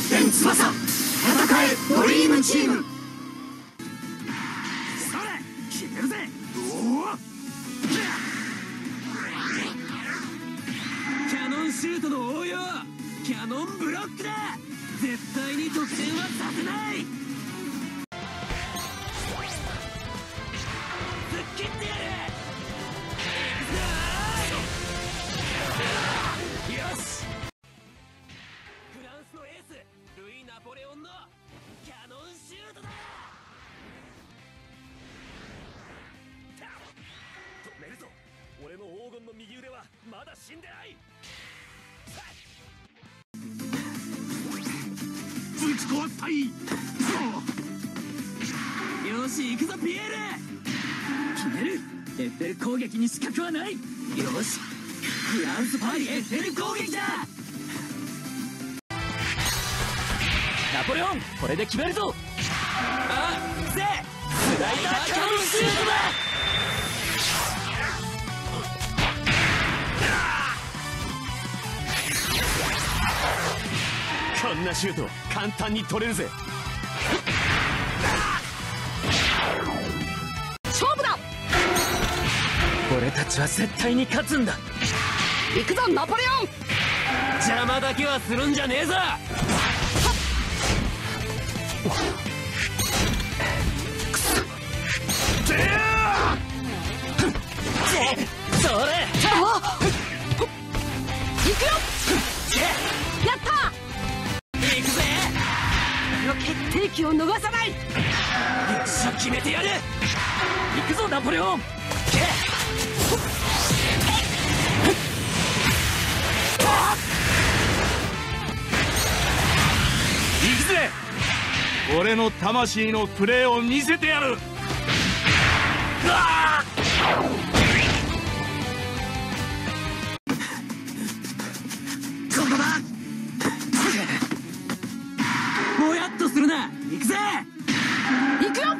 ャプテン翼戦えドリームチーム。それ決めるぜ。おキャノンシュートの応用。キャノンブロックだ。絶対に得点はさせない。まだ死んでない！ぶち壊したいよし行くぞピエール！決める！エッフェル攻撃に死角はない！よしフランスパリエッフェル攻撃だ！ナポレオンこれで決めるぞ！あっぜスライダーキャノンシュートだ！こんなシュート簡単に取れるぜ。勝負だ。俺たちは絶対に勝つんだ。行くぞナポレオン。邪魔だけはするんじゃねえぞ。そ。れ。あ。行くよ定期を逃さない。よし決めてやる。行くぞナポレオン。行くぜ。俺の魂のプレーを見せてやる。ここぜ。行くよ。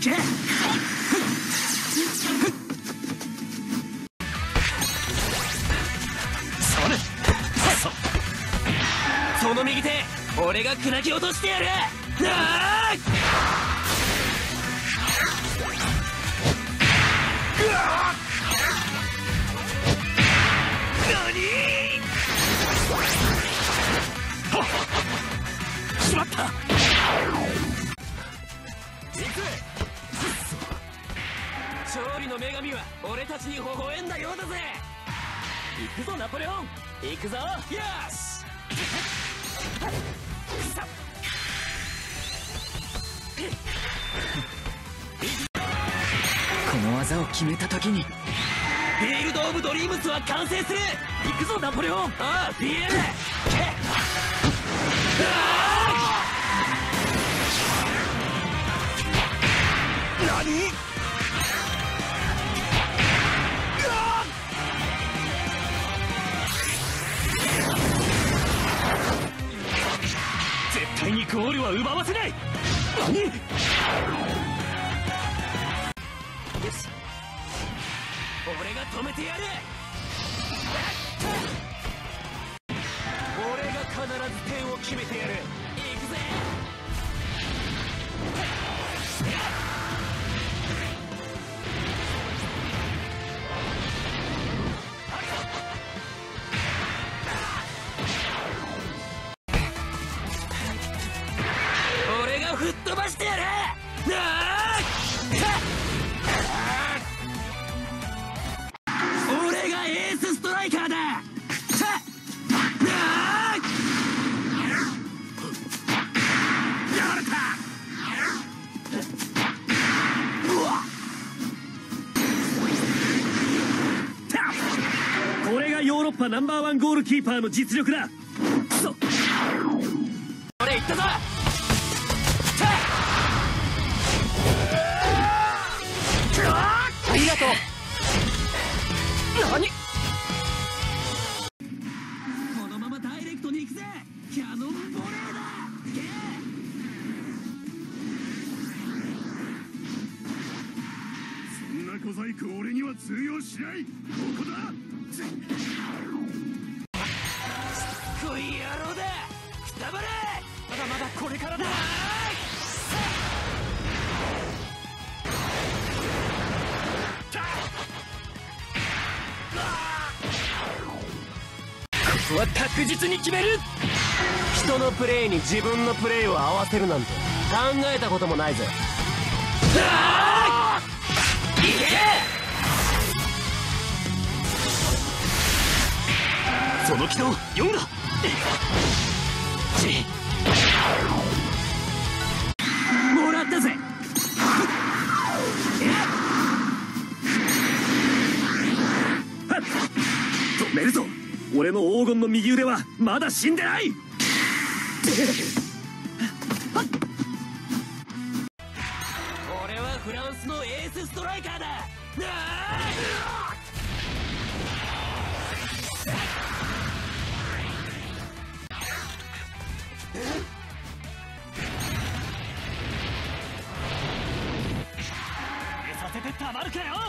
けそれそその右手俺が砕き落としてやる。あ。しは俺たちに微笑んだようだぜ。行くぞナポレオン。行くぞ。よしこの技を決めた時に。フィールド・オブ・ドリームスは完成する。行くぞナポレオン。ああピエール何？ゴールは奪わせない。何？よし。俺が止めてやる。俺が必ず点を決めてやるナンバーワンゴールキーパーの実力だ。くそ俺行ったぞ。ありがとう。何？このままダイレクトに行くぜ。キャノンボレーだ。ゲそんな小細工俺には通用しない。ここだこい野郎だくたばれまだまだこれからだここは確実に決める。人のプレーに自分のプレーを合わせるなんて考えたこともないぜ。その読んだちもらったぜ。止めるぞ。俺の黄金の右腕はまだ死んでない。俺はフランスのエースストライカーだ。あ。ーるかよ